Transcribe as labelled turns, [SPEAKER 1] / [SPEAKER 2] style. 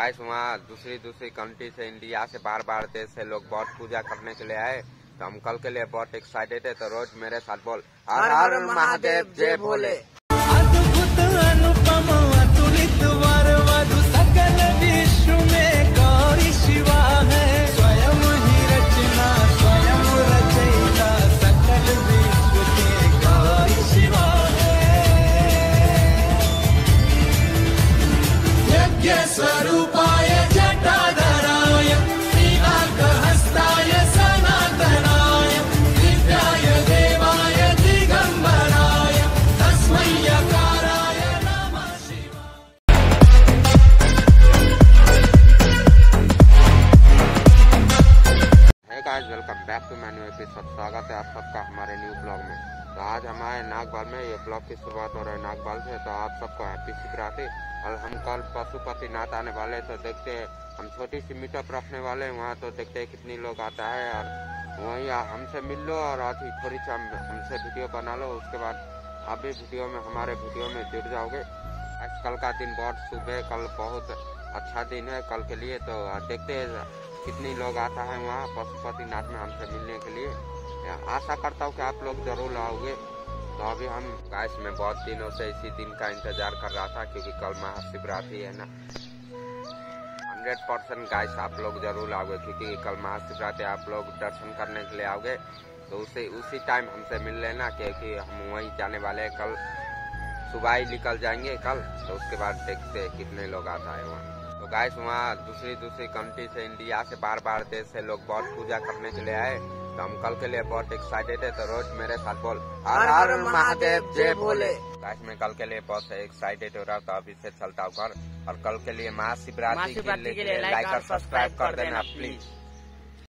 [SPEAKER 1] Guys वहाँ दूसरी दूसरी कंट्री से इंडिया से बार बार देश से लोग बहुत पूजा करने के लिए आए। तो हम कल के लिए बहुत एक्साइटेड है। तो रोज मेरे साथ बोल हर हर महादेव जय भोले।
[SPEAKER 2] स्वरूपाय जटाधराय देवाय दिगम्बराय, तस्मै
[SPEAKER 1] वेलकम बैक टू मैन्यू स्वागत है आप सबका हमारे न्यू ब्लॉग में। तो आज हमारे आए नागबाल में ये ब्लॉग की शुरुआत हो रहा है नागबाल से तो आप सबको हैप्पी शिवरात्रि और हम कल पशुपति नाथ आने वाले तो देखते हैं। हम छोटी सी मीटअप रखने वाले हैं, वहाँ तो देखते हैं कितनी लोग आता है, और वहीं हमसे मिल लो, और अभी थोड़ी सी हम हमसे वीडियो बना लो, उसके बाद आप भी वीडियो में, हमारे वीडियो में जुड़ जाओगे। आज कल का दिन बहुत शुभ है, कल बहुत अच्छा दिन है कल के लिए तो देखते हैं कितनी लोग आता है वहाँ पशुपतिनाथ में हमसे मिलने के लिए। आशा करता हूँ कि आप लोग ज़रूर आओगे। तो अभी हम गाइस में बहुत दिनों से इसी दिन का इंतज़ार कर रहा था, क्योंकि कल महाशिवरात्रि है ना। हंड्रेड परसेंट गाइस आप लोग ज़रूर आओगे, क्योंकि कल महाशिवरात्रि आप लोग दर्शन करने के लिए आओगे। तो उसी उसी टाइम हमसे मिल लेना, क्योंकि हम वहीं जाने वाले हैं। कल सुबह ही निकल जाएँगे कल तो उसके बाद देखते हैं कितने लोग आता है वहाँ। तो गाइस वहाँ दूसरी दूसरी कंट्री से इंडिया से बार बार देश से लोग बहुत पूजा करने के लिए आए। तो हम कल के लिए बहुत एक्साइटेड है। तो रोज मेरे साथ बोल हर हर महादेव जय भोले। गाइस मैं कल के लिए बहुत एक्साइटेड हो रहा हूँ। तो अभी से चलता हूँ घर। और कल के लिए महाशिवरात्रि के लिए लाइक और सब्सक्राइब कर देना प्लीज़